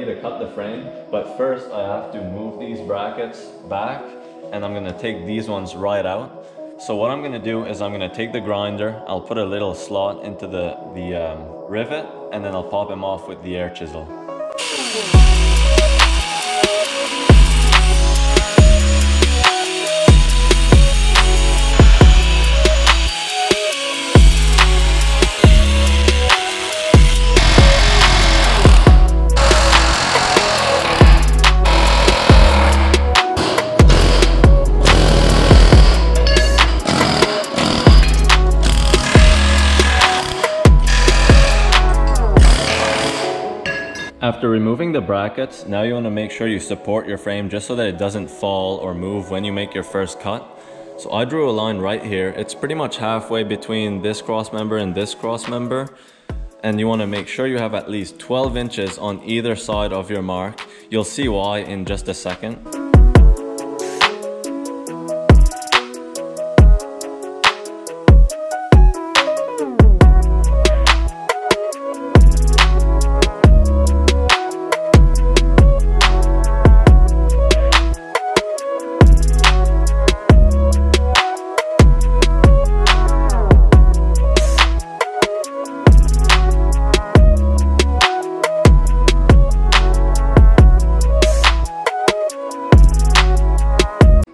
ready to cut the frame, but first I have to move these brackets back and I'm gonna take these ones right out. So what I'm gonna do is I'm gonna take the grinder, I'll put a little slot into the, the um, rivet, and then I'll pop them off with the air chisel. After removing the brackets, now you want to make sure you support your frame just so that it doesn't fall or move when you make your first cut. So I drew a line right here. It's pretty much halfway between this cross member and this cross member. And you want to make sure you have at least 12 inches on either side of your mark. You'll see why in just a second.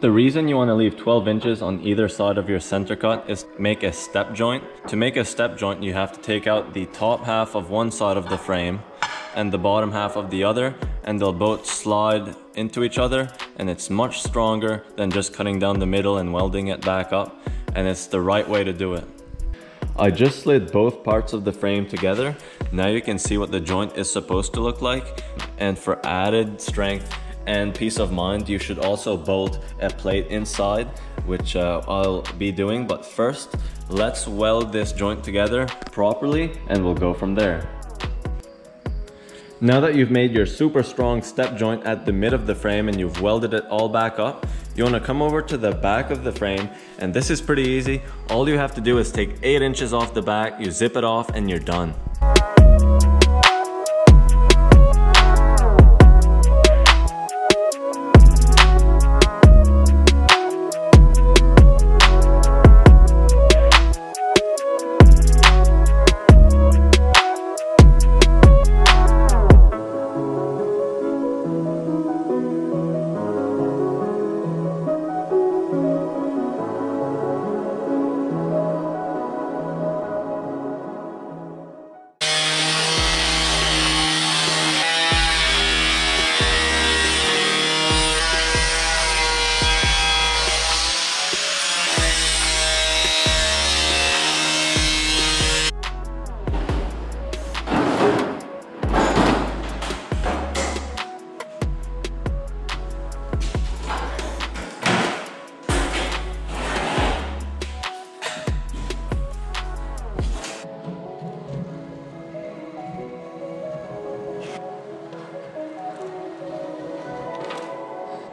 The reason you want to leave 12 inches on either side of your center cut is make a step joint. To make a step joint, you have to take out the top half of one side of the frame and the bottom half of the other, and they'll both slide into each other, and it's much stronger than just cutting down the middle and welding it back up, and it's the right way to do it. I just slid both parts of the frame together. Now you can see what the joint is supposed to look like, and for added strength, and peace of mind, you should also bolt a plate inside, which uh, I'll be doing. But first, let's weld this joint together properly and we'll go from there. Now that you've made your super strong step joint at the mid of the frame and you've welded it all back up, you wanna come over to the back of the frame and this is pretty easy. All you have to do is take eight inches off the back, you zip it off and you're done.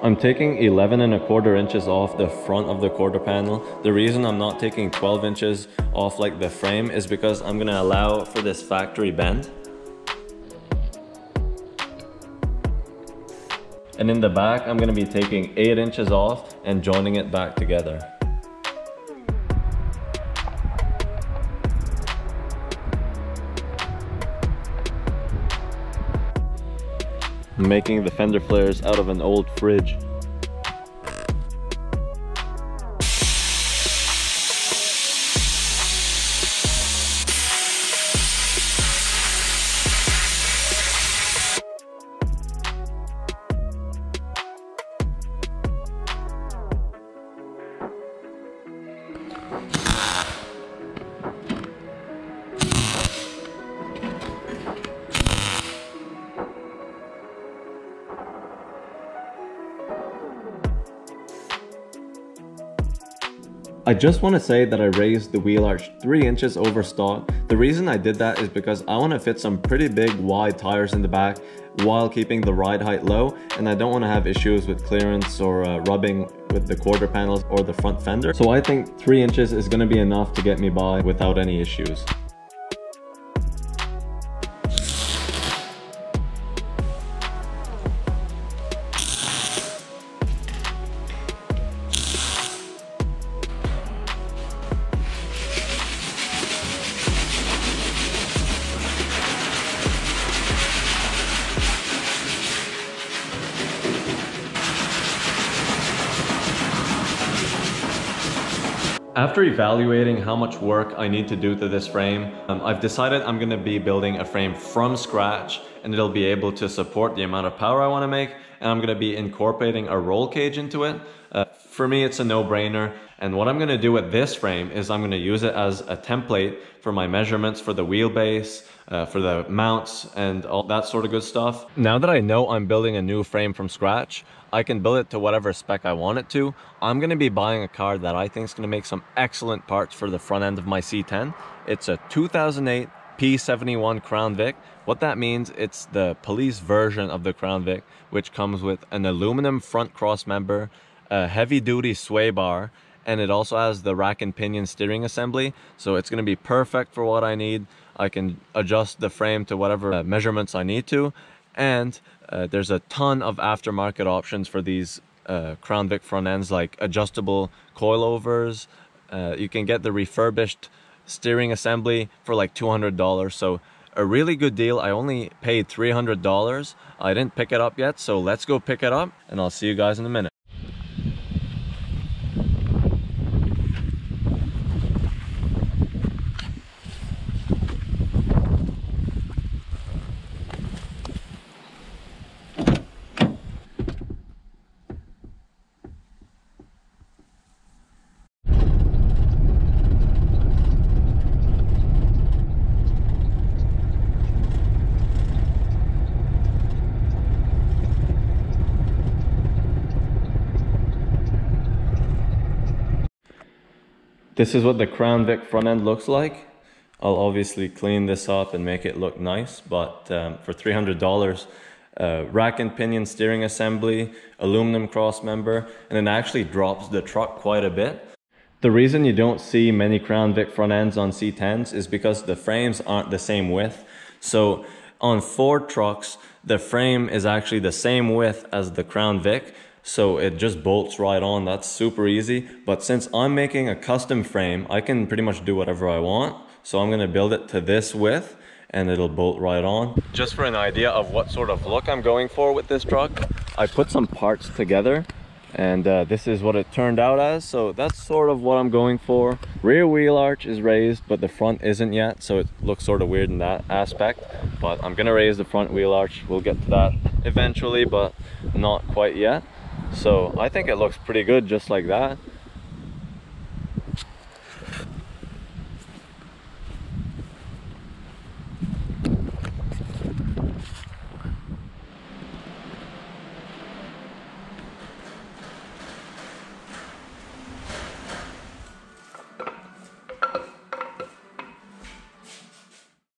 I'm taking 11 and a quarter inches off the front of the quarter panel. The reason I'm not taking 12 inches off like the frame is because I'm gonna allow for this factory bend. And in the back, I'm gonna be taking eight inches off and joining it back together. Making the fender flares out of an old fridge. I just want to say that I raised the wheel arch 3 inches over stock. The reason I did that is because I want to fit some pretty big wide tires in the back while keeping the ride height low and I don't want to have issues with clearance or uh, rubbing with the quarter panels or the front fender. So I think 3 inches is going to be enough to get me by without any issues. After evaluating how much work I need to do to this frame, um, I've decided I'm gonna be building a frame from scratch and it'll be able to support the amount of power I wanna make and I'm gonna be incorporating a roll cage into it. Uh, for me, it's a no-brainer. And what I'm gonna do with this frame is I'm gonna use it as a template for my measurements for the wheelbase, uh, for the mounts and all that sort of good stuff. Now that I know I'm building a new frame from scratch, I can build it to whatever spec I want it to. I'm gonna be buying a car that I think is gonna make some excellent parts for the front end of my C10. It's a 2008 P71 Crown Vic. What that means, it's the police version of the Crown Vic, which comes with an aluminum front cross member, a heavy duty sway bar, and it also has the rack and pinion steering assembly. So it's gonna be perfect for what I need. I can adjust the frame to whatever uh, measurements I need to. And uh, there's a ton of aftermarket options for these uh, Crown Vic front ends like adjustable coilovers. Uh, you can get the refurbished steering assembly for like $200. So a really good deal. I only paid $300. I didn't pick it up yet, so let's go pick it up and I'll see you guys in a minute. This is what the Crown Vic front end looks like. I'll obviously clean this up and make it look nice, but um, for $300, uh, rack and pinion steering assembly, aluminum cross member, and it actually drops the truck quite a bit. The reason you don't see many Crown Vic front ends on C10s is because the frames aren't the same width. So on Ford trucks, the frame is actually the same width as the Crown Vic, so it just bolts right on. That's super easy. But since I'm making a custom frame, I can pretty much do whatever I want. So I'm gonna build it to this width and it'll bolt right on. Just for an idea of what sort of look I'm going for with this truck, I put some parts together and uh, this is what it turned out as so that's sort of what i'm going for rear wheel arch is raised but the front isn't yet so it looks sort of weird in that aspect but i'm gonna raise the front wheel arch we'll get to that eventually but not quite yet so I think it looks pretty good just like that.